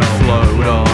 float on.